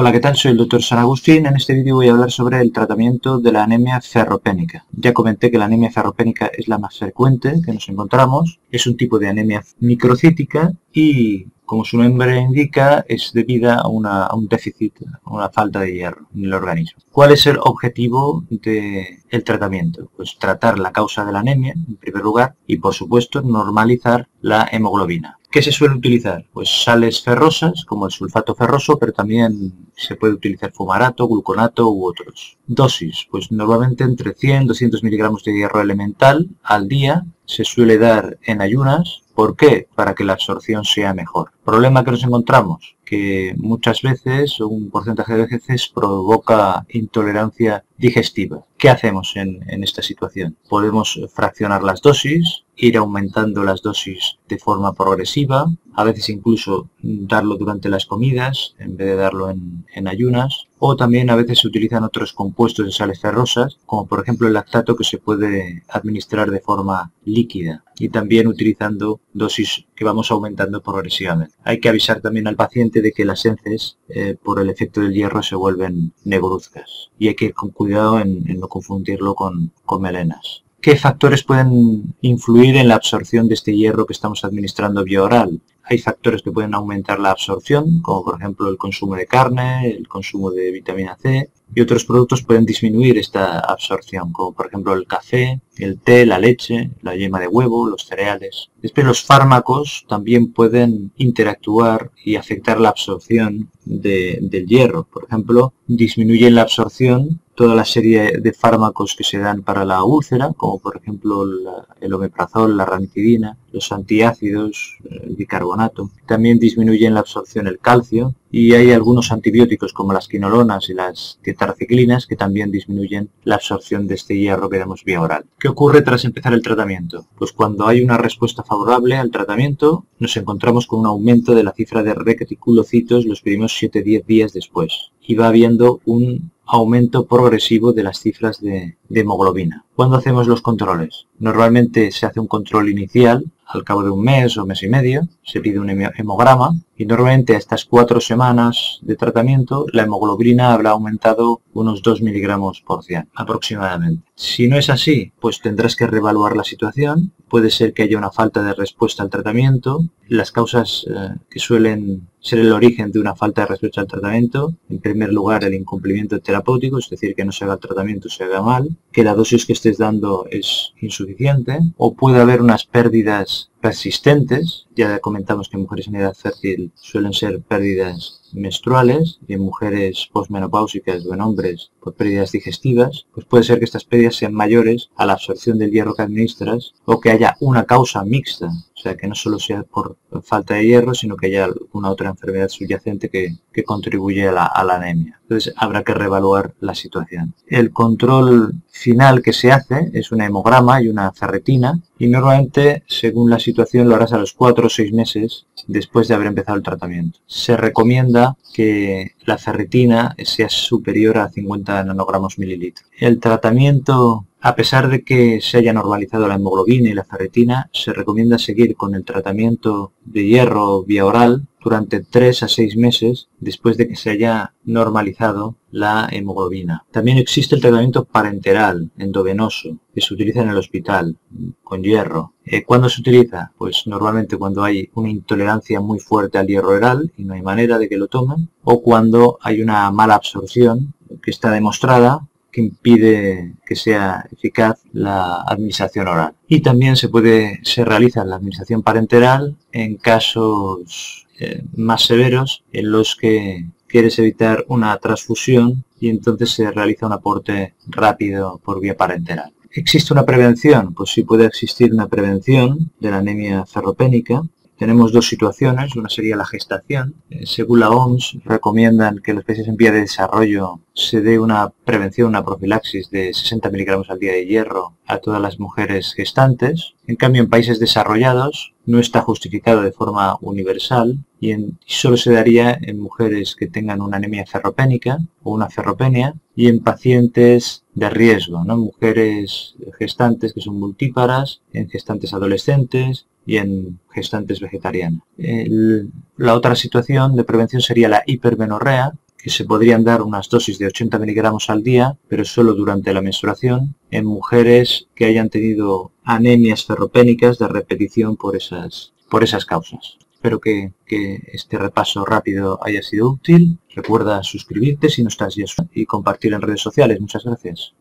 Hola, ¿qué tal? Soy el doctor San Agustín. En este vídeo voy a hablar sobre el tratamiento de la anemia ferropénica. Ya comenté que la anemia ferropénica es la más frecuente que nos encontramos. Es un tipo de anemia microcítica y como su nombre indica, es debida a, un déficit, a una falta de hierro en el organismo. ¿Cuál es el objetivo del tratamiento? Pues tratar la causa de la anemia, en primer lugar, y por supuesto normalizar la hemoglobina. ¿Qué se suele utilizar? Pues sales ferrosas, como el sulfato ferroso, pero también se puede utilizar fumarato, gluconato u otros. Dosis, pues normalmente entre 100 y 200 miligramos de hierro elemental al día se suele dar en ayunas ¿Por qué? Para que la absorción sea mejor. Problema que nos encontramos, que muchas veces, un porcentaje de veces, provoca intolerancia digestiva. ¿Qué hacemos en, esta situación? Podemos fraccionar las dosis, ir aumentando las dosis de forma progresiva, a veces incluso darlo durante las comidas en vez de darlo en, ayunas, o también a veces se utilizan otros compuestos de sales ferrosas, como por ejemplo el lactato que se puede administrar de forma líquida y también utilizando dosis que vamos aumentando progresivamente. Hay que avisar también al paciente de que las heces eh, por el efecto del hierro se vuelven negruzcas y hay que ir con cuidado en, no confundirlo con, con melenas. ¿Qué factores pueden influir en la absorción de este hierro que estamos administrando vía oral? Hay factores que pueden aumentar la absorción, como por ejemplo el consumo de carne, el consumo de vitamina C, y otros productos pueden disminuir esta absorción, como por ejemplo el café, el té, la leche, la yema de huevo, los cereales. Después los fármacos también pueden interactuar y afectar la absorción del hierro. Por ejemplo, disminuyen la absorción toda la serie de fármacos que se dan para la úlcera, como por ejemplo el omeprazol, la ranitidina, los antiácidos, el bicarbonato. También disminuyen la absorción el calcio y hay algunos antibióticos como las quinolonas y las tetraciclinas que también disminuyen la absorción de este hierro que damos vía oral. ¿Qué ocurre tras empezar el tratamiento? Pues cuando hay una respuesta favorable al tratamiento, nos encontramos con un aumento de la cifra de reticulocitos los primeros 7-10 días después y va habiendo un aumento progresivo de las cifras de, hemoglobina. ¿Cuándo hacemos los controles? Normalmente se hace un control inicial al cabo de un mes o mes y medio, se pide un hemograma y normalmente a estas cuatro semanas de tratamiento la hemoglobina habrá aumentado unos 2 miligramos por cien aproximadamente. Si no es así, pues tendrás que reevaluar la situación, puede ser que haya una falta de respuesta al tratamiento, las causas eh, que suelen ser el origen de una falta de respuesta al tratamiento, en primer lugar el incumplimiento terapéutico, es decir, que no se haga el tratamiento, se haga mal, que la dosis que estés dando es insuficiente, o puede haber unas pérdidas persistentes, ya comentamos que mujeres en edad fértil suelen ser pérdidas menstruales y en mujeres posmenopáusicas o en hombres por pérdidas digestivas, pues puede ser que estas pérdidas sean mayores a la absorción del hierro que administras o que haya una causa mixta, o sea, que no solo sea por falta de hierro, sino que haya alguna otra enfermedad subyacente que, contribuye a la, anemia. Entonces habrá que reevaluar la situación. El control final que se hace es un hemograma y una ferretina y normalmente, según la situación, lo harás a los 4 o 6 meses después de haber empezado el tratamiento. Se recomienda que la ferritina sea superior a 50 nanogramos mililitros. El tratamiento, a pesar de que se haya normalizado la hemoglobina y la ferritina, se recomienda seguir con el tratamiento de hierro vía oral durante 3 a 6 meses después de que se haya normalizado la hemoglobina. También existe el tratamiento parenteral, endovenoso, que se utiliza en el hospital, con hierro. Eh, ¿Cuándo se utiliza? Pues normalmente cuando hay una intolerancia muy fuerte al hierro oral y no hay manera de que lo tomen, o cuando hay una mala absorción que está demostrada que impide que sea eficaz la administración oral. Y también se puede, se realiza la administración parenteral en casos eh, más severos en los que quieres evitar una transfusión y entonces se realiza un aporte rápido por vía parenteral. ¿Existe una prevención? Pues sí puede existir una prevención de la anemia ferropénica. Tenemos dos situaciones, una sería la gestación. Eh, según la OMS, recomiendan que los países en vía de desarrollo se dé una prevención, una profilaxis de 60 miligramos al día de hierro a todas las mujeres gestantes. En cambio, en países desarrollados no está justificado de forma universal y, solo se daría en mujeres que tengan una anemia ferropénica o una ferropenia y en pacientes de riesgo, ¿no? mujeres gestantes que son multíparas, en gestantes adolescentes y en gestantes vegetarianas. la otra situación de prevención sería la hipermenorrea, que se podrían dar unas dosis de 80 miligramos al día, pero solo durante la menstruación, en mujeres que hayan tenido anemias ferropénicas de repetición por esas, por esas causas. Espero que, este repaso rápido haya sido útil. Recuerda suscribirte si no estás y compartir en redes sociales. Muchas gracias.